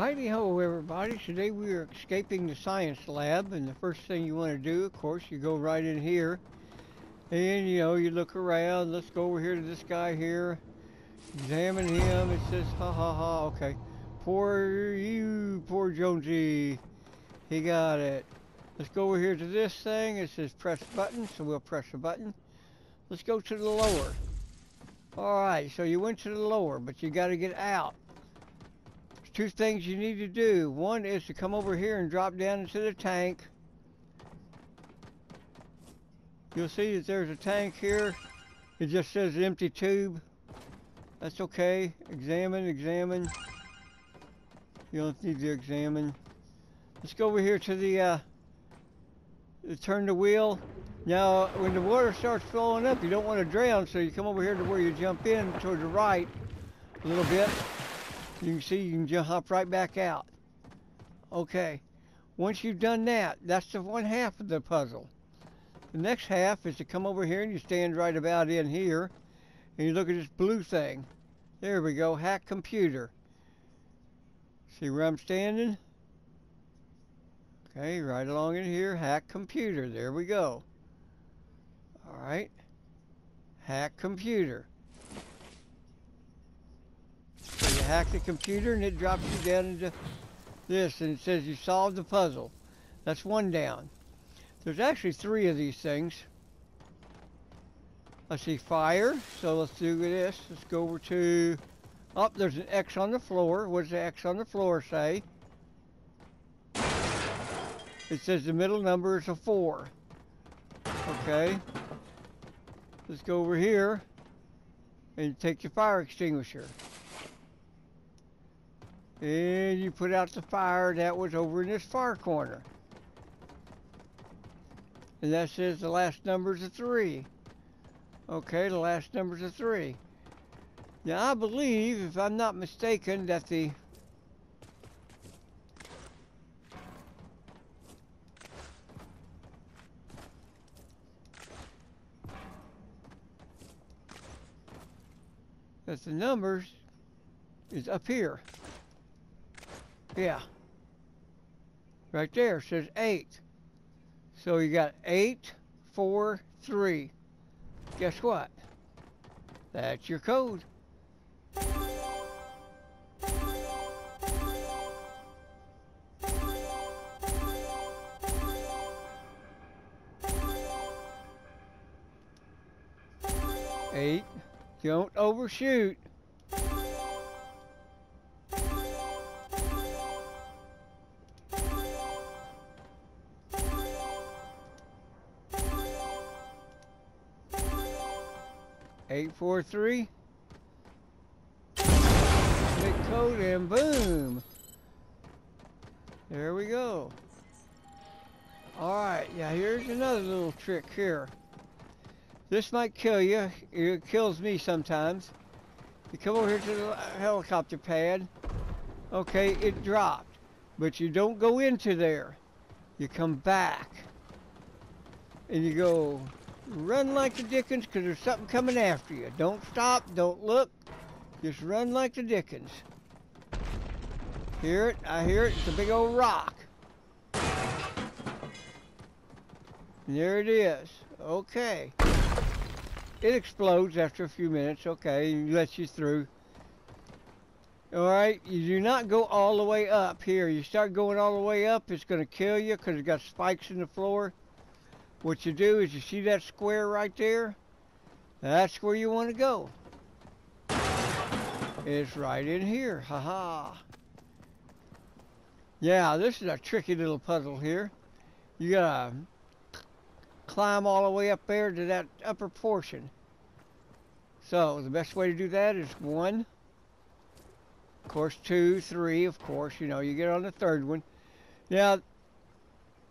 Heidi ho everybody. Today we are escaping the science lab and the first thing you want to do of course you go right in here and you know you look around. Let's go over here to this guy here. Examine him. It says ha ha ha okay. Poor you poor Jonesy. He got it. Let's go over here to this thing. It says press button so we'll press the button. Let's go to the lower. Alright, so you went to the lower, but you got to get out. Two things you need to do. One is to come over here and drop down into the tank. You'll see that there's a tank here. It just says empty tube. That's okay. Examine, examine. You don't need to examine. Let's go over here to the, uh, turn the wheel. Now, when the water starts flowing up, you don't want to drown, so you come over here to where you jump in toward the right a little bit. You can see you can just hop right back out. Okay. Once you've done that, that's the one half of the puzzle. The next half is to come over here and you stand right about in here and you look at this blue thing. There we go, hack computer. See where I'm standing? Okay, right along in here, hack computer. There we go. Alright. Hack computer. Hack the computer and it drops you down into this and it says you solved the puzzle. That's one down. There's actually three of these things. Let's see, fire. So let's do this. Let's go over to... Oh, there's an X on the floor. What does the X on the floor say? It says the middle number is a 4. Okay. Let's go over here and take your fire extinguisher. And you put out the fire that was over in this far corner. And that says the last number is a 3. Okay, the last number is a 3. Now I believe, if I'm not mistaken, that the that the numbers is up here. Yeah. Right there says 8. So you got 8, 4, 3. Guess what? That's your code. Eight. Don't overshoot. Eight four three. Big code and boom. There we go. Alright, yeah, here's another little trick here. This might kill you. It kills me sometimes. You come over here to the helicopter pad. Okay, it dropped. But you don't go into there. You come back. And you go run like the dickens because there's something coming after you. Don't stop. Don't look. Just run like the dickens. Hear it? I hear it. It's a big old rock. And there it is. Okay. It explodes after a few minutes, okay, and lets you through. Alright, you do not go all the way up here. You start going all the way up, it's going to kill you because it's got spikes in the floor. What you do is you see that square right there? That's where you want to go. It's right in here, haha. -ha. Yeah, this is a tricky little puzzle here. You gotta climb all the way up there to that upper portion. So the best way to do that is one, of course two, three, of course, you know, you get on the third one. Now,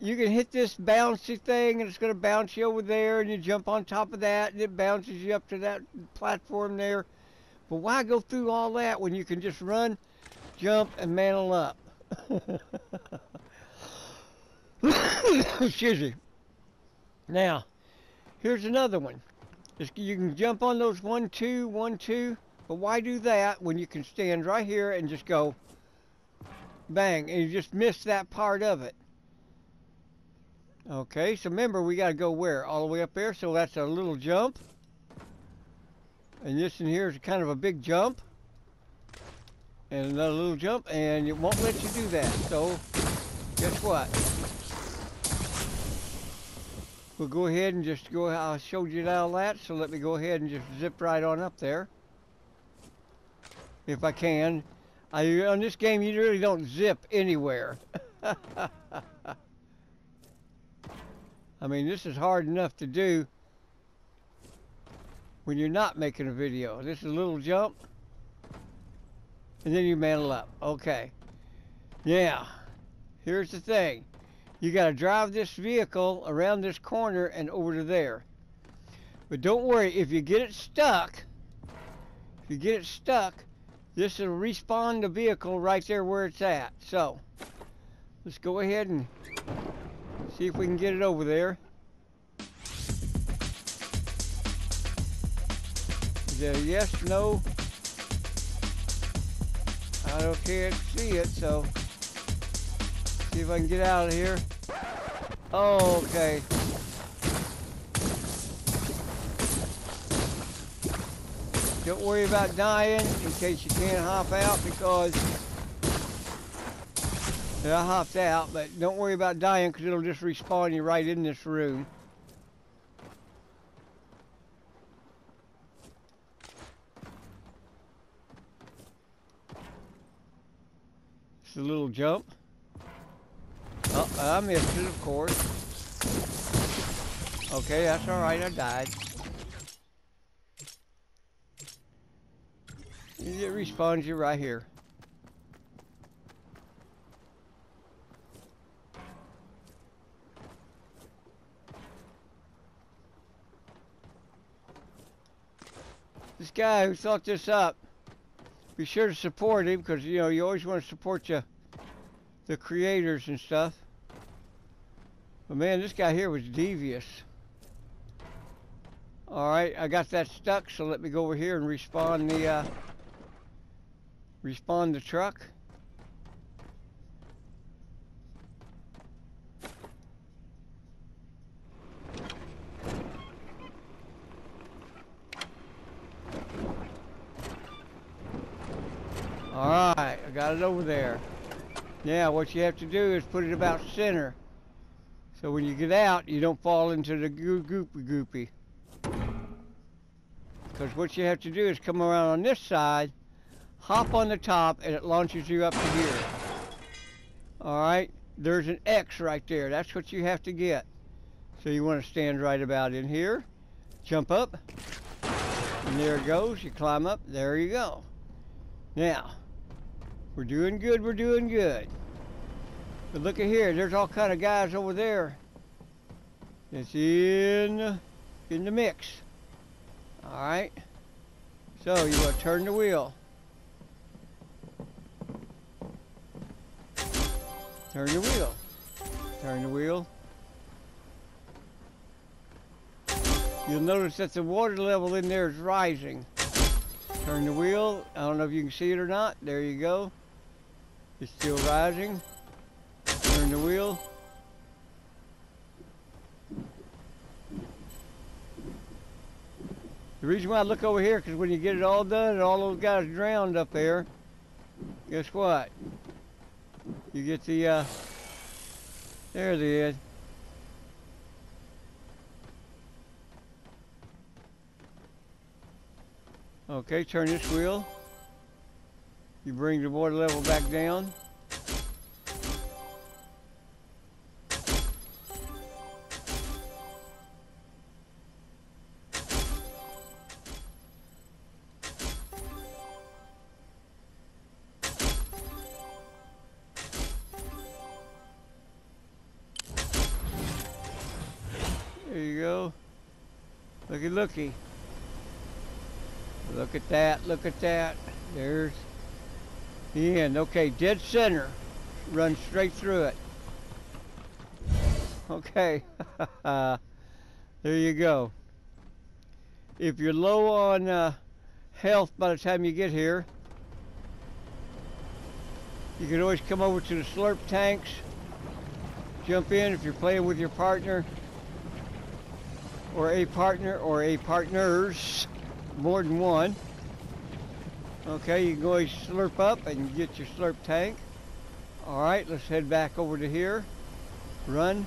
you can hit this bouncy thing and it's going to bounce you over there and you jump on top of that and it bounces you up to that platform there. But why go through all that when you can just run, jump, and mantle up? Excuse me. Now, here's another one. You can jump on those one, two, one, two, but why do that when you can stand right here and just go bang, and you just miss that part of it. Okay, so remember we got to go where? All the way up there, so that's a little jump. And this in here is kind of a big jump. And another little jump, and it won't let you do that. So, guess what? We'll go ahead and just go, I showed you all that, so let me go ahead and just zip right on up there. If I can. I, on this game, you really don't zip anywhere. I mean, this is hard enough to do when you're not making a video. This is a little jump, and then you mantle up. Okay. Now, here's the thing. You got to drive this vehicle around this corner and over to there. But don't worry, if you get it stuck, if you get it stuck, this will respawn the vehicle right there where it's at. So, let's go ahead and See if we can get it over there. Is that a yes, no? I don't can't see it, so see if I can get out of here. Oh, okay. Don't worry about dying in case you can't hop out because I hopped out, but don't worry about dying because it'll just respawn you right in this room. It's a little jump. Oh, I missed it, of course. Okay, that's alright, I died. It respawns you right here. This guy who thought this up, be sure to support him because you know you always want to support the creators and stuff. But man, this guy here was devious. All right, I got that stuck, so let me go over here and respawn the uh, respawn the truck. Alright, I got it over there. Now what you have to do is put it about center. So when you get out, you don't fall into the goo goopy goopy. Because what you have to do is come around on this side, hop on the top, and it launches you up to here. Alright, there's an X right there. That's what you have to get. So you want to stand right about in here, jump up, and there it goes. You climb up, there you go. Now, we're doing good, we're doing good. But look at here, there's all kind of guys over there. It's in, in the mix. Alright. So you want to turn the wheel. Turn the wheel. Turn the wheel. You'll notice that the water level in there is rising. Turn the wheel. I don't know if you can see it or not. There you go. It's still rising. Turn the wheel. The reason why I look over here, because when you get it all done and all those guys drowned up there, guess what? You get the, uh, there it is. Okay, turn this wheel. You bring the water level back down. There you go. Looky, looky. Look at that, look at that. There's the end. Okay, dead center. Run straight through it. Okay. there you go. If you're low on uh, health by the time you get here, You can always come over to the slurp tanks. Jump in if you're playing with your partner or a partner or a partners, more than one. Okay, you can always slurp up and get your slurp tank. All right, let's head back over to here. Run.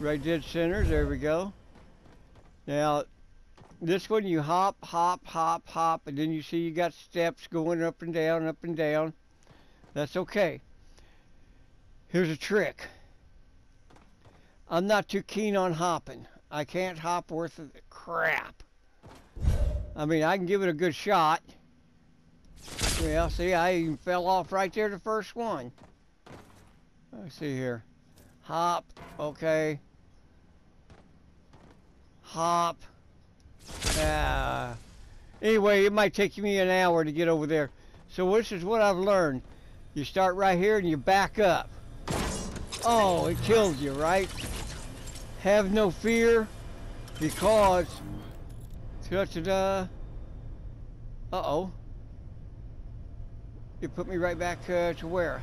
Right dead center, there we go. Now, this one you hop, hop, hop, hop, and then you see you got steps going up and down, up and down. That's okay. Here's a trick. I'm not too keen on hopping. I can't hop worth of crap. I mean, I can give it a good shot. Yeah, see, I even fell off right there the first one. Let's see here. Hop, okay. Hop. Uh, anyway, it might take me an hour to get over there. So this is what I've learned. You start right here and you back up. Oh, it killed you, right? Have no fear because... Ta-da! Uh-oh. It put me right back uh, to where?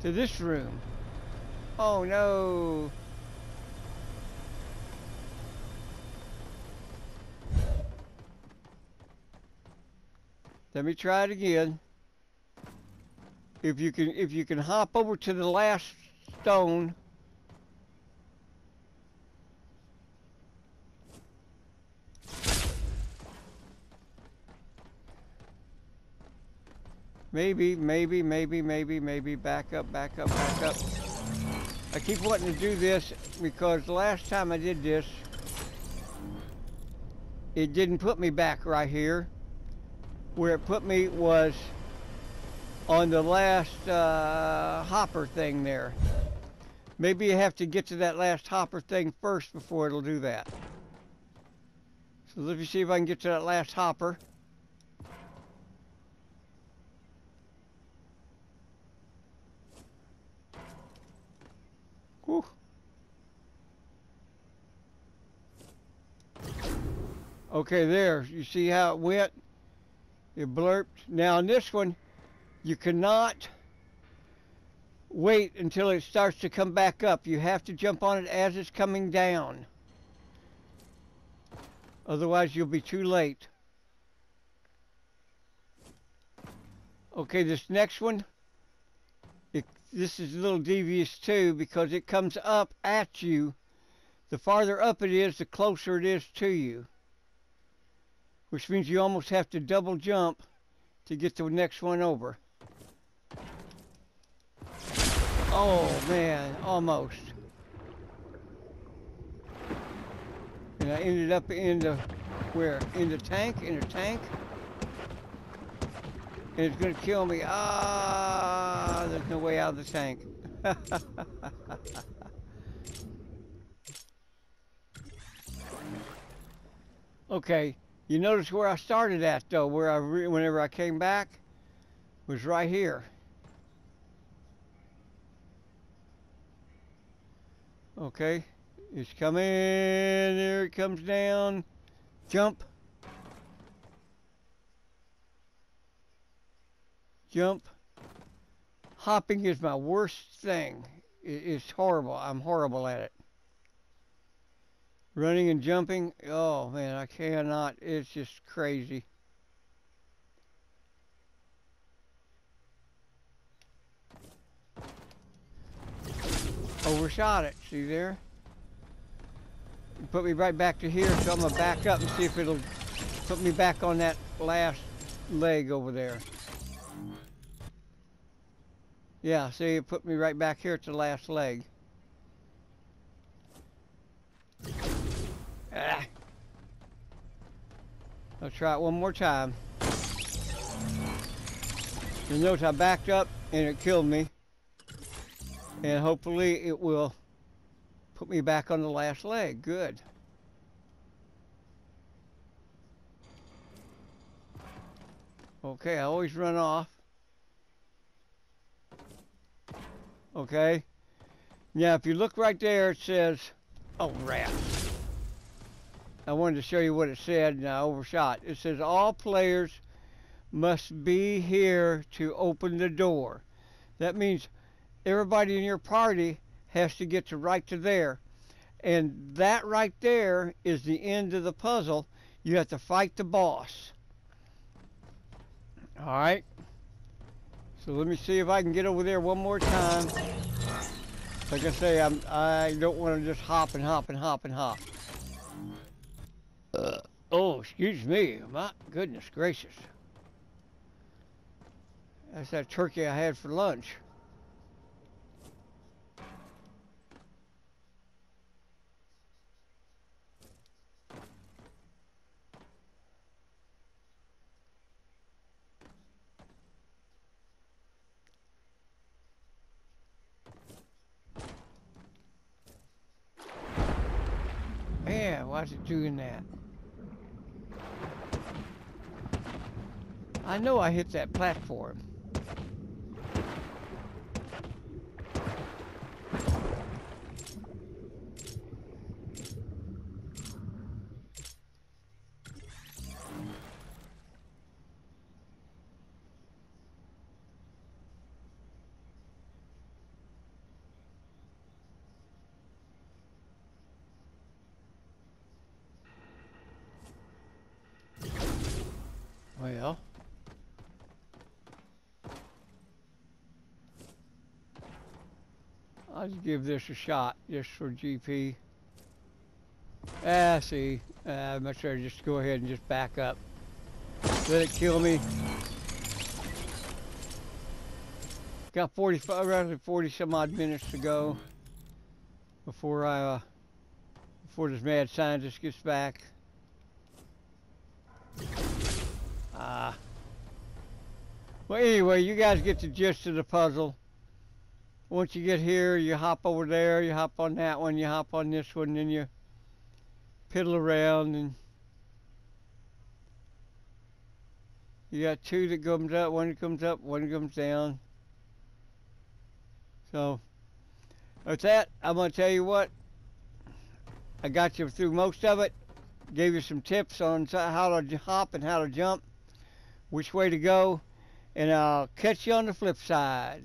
To this room. Oh no! Let me try it again. If you can if you can hop over to the last stone Maybe, maybe, maybe, maybe, maybe. Back up, back up, back up. I keep wanting to do this because the last time I did this, it didn't put me back right here. Where it put me was on the last uh, hopper thing there. Maybe you have to get to that last hopper thing first before it'll do that. So let me see if I can get to that last hopper. Whew. Okay, there. You see how it went? It blurped. Now, on this one, you cannot wait until it starts to come back up. You have to jump on it as it's coming down. Otherwise, you'll be too late. Okay, this next one, this is a little devious too because it comes up at you. The farther up it is, the closer it is to you. Which means you almost have to double jump to get the next one over. Oh man, almost. And I ended up in the, where? In the tank, in the tank. And it's gonna kill me. Ah, there's no way out of the tank. okay, you notice where I started at though, where I whenever I came back, was right here. Okay, it's coming, there it comes down, jump. Jump. Hopping is my worst thing. It's horrible. I'm horrible at it. Running and jumping, oh man, I cannot. It's just crazy. Overshot it, see there? Put me right back to here, so I'm gonna back up and see if it'll put me back on that last leg over there. Yeah, see, it put me right back here at the last leg. Ah. I'll try it one more time. You notice I backed up and it killed me. And hopefully it will put me back on the last leg. Good. Okay, I always run off. Okay? Now, if you look right there, it says, oh, rats. I wanted to show you what it said, and I overshot. It says all players must be here to open the door. That means everybody in your party has to get to right to there. And that right there is the end of the puzzle. You have to fight the boss. Alright. So let me see if I can get over there one more time. Like I say, I'm, I don't want to just hop and hop and hop and hop. Uh, oh, excuse me. My goodness gracious. That's that turkey I had for lunch. It doing that? I know I hit that platform. I'll give this a shot just for GP. Ah, see. Uh, I'm much rather just go ahead and just back up. Let it kill me. Got 45, around 40 some odd minutes to go before I, uh, before this mad scientist gets back. Ah. Uh, well, anyway, you guys get the gist of the puzzle. Once you get here, you hop over there, you hop on that one, you hop on this one, then you piddle around and you got two that comes up, one comes up, one comes down. So, with that, I'm to tell you what, I got you through most of it, gave you some tips on how to hop and how to jump, which way to go, and I'll catch you on the flip side.